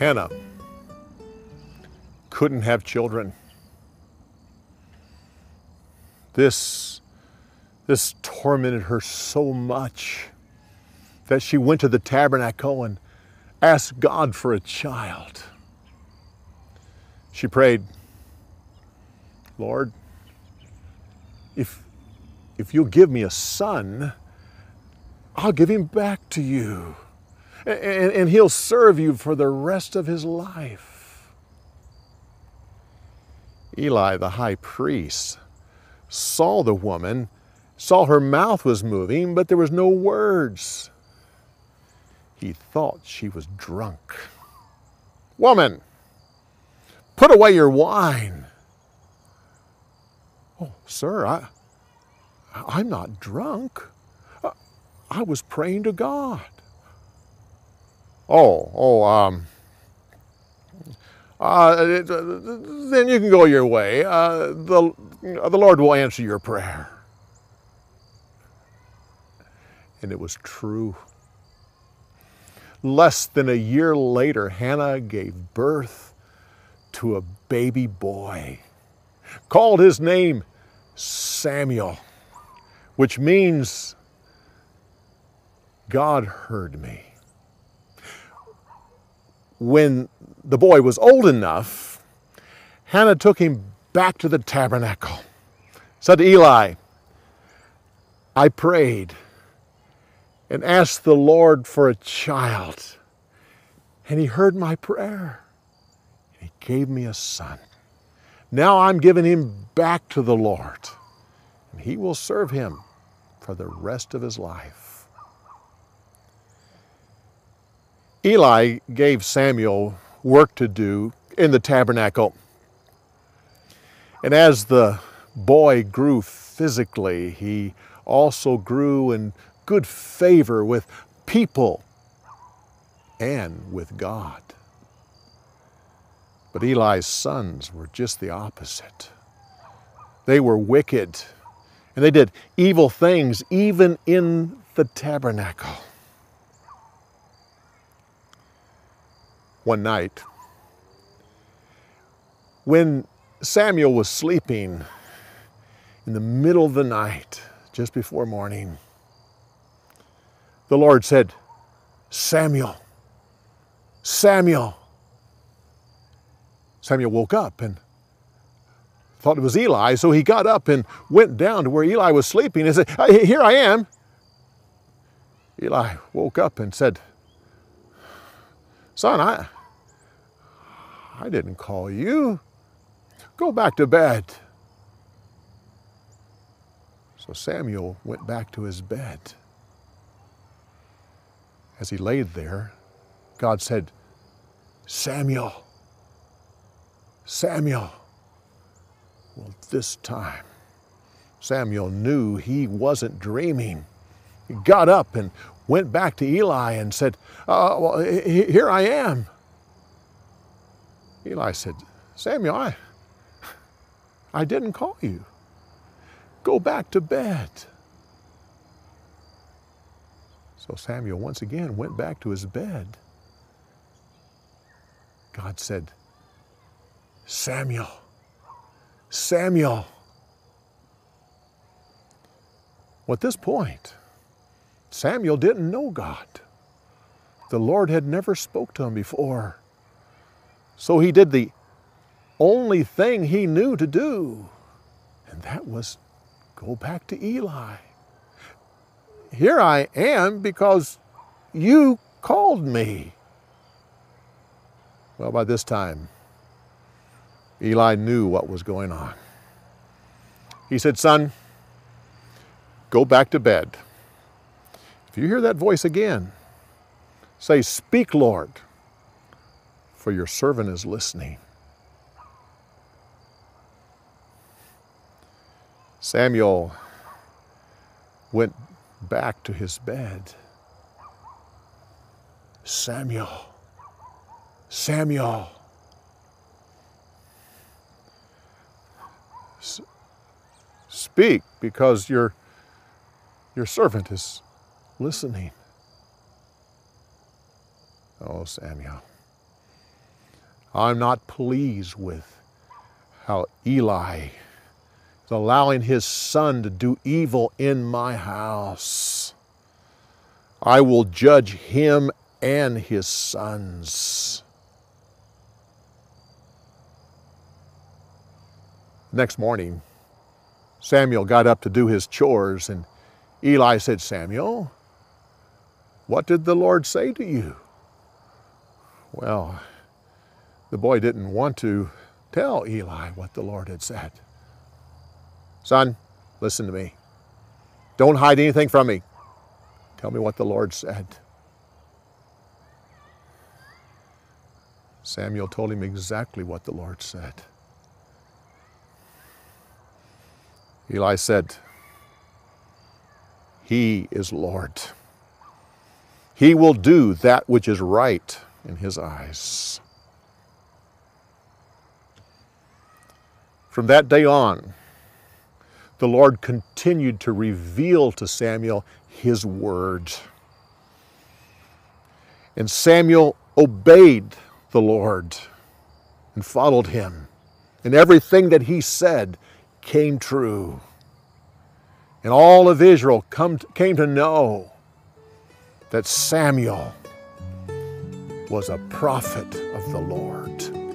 Hannah couldn't have children. This, this tormented her so much that she went to the tabernacle and asked God for a child. She prayed, Lord, if, if you'll give me a son, I'll give him back to you. And, and, he'll serve you for the rest of his life. Eli, the high priest, saw the woman, saw her mouth was moving, but there was no words. He thought she was drunk. Woman, put away your wine. Oh, sir, I, I'm not drunk. I was praying to God. Oh, oh, um, uh, then you can go your way. Uh, the, the Lord will answer your prayer. And it was true. Less than a year later, Hannah gave birth to a baby boy, called his name Samuel, which means God heard me. When the boy was old enough, Hannah took him back to the tabernacle, said to Eli, I prayed and asked the Lord for a child, and he heard my prayer. And he gave me a son. Now I'm giving him back to the Lord, and he will serve him for the rest of his life. Eli gave Samuel work to do in the tabernacle. And as the boy grew physically, he also grew in good favor with people and with God. But Eli's sons were just the opposite. They were wicked and they did evil things even in the tabernacle. One night when Samuel was sleeping in the middle of the night, just before morning, the Lord said, Samuel, Samuel. Samuel woke up and thought it was Eli, so he got up and went down to where Eli was sleeping and said, Here I am. Eli woke up and said, Son, I, I didn't call you. Go back to bed. So Samuel went back to his bed. As he laid there, God said, Samuel, Samuel. Well, this time, Samuel knew he wasn't dreaming. He got up and went back to Eli and said, uh, well, Here I am. Eli said, Samuel, I, I didn't call you. Go back to bed. So Samuel once again went back to his bed. God said, Samuel, Samuel. Well, at this point, Samuel didn't know God. The Lord had never spoke to him before. So he did the only thing he knew to do, and that was go back to Eli. Here I am because you called me. Well, by this time, Eli knew what was going on. He said, Son, go back to bed. If you hear that voice again, say, Speak, Lord, for your servant is listening. Samuel went back to his bed. Samuel, Samuel. S- speak because your, your servant is listening. Oh, Samuel. I'm not pleased with how Eli is allowing his son to do evil in my house. I will judge him and his sons. Next morning, Samuel got up to do his chores, and Eli said, Samuel, what did the Lord say to you? Well, the boy didn't want to tell Eli what the Lord had said. Son, listen to me. Don't hide anything from me. Tell me what the Lord said. Samuel told him exactly what the Lord said. Eli said, He is Lord. He will do that which is right in His eyes. From that day on, the Lord continued to reveal to Samuel His word. And Samuel obeyed the Lord and followed him. And everything that he said came true. And all of Israel come, came to know that Samuel was a prophet of the Lord.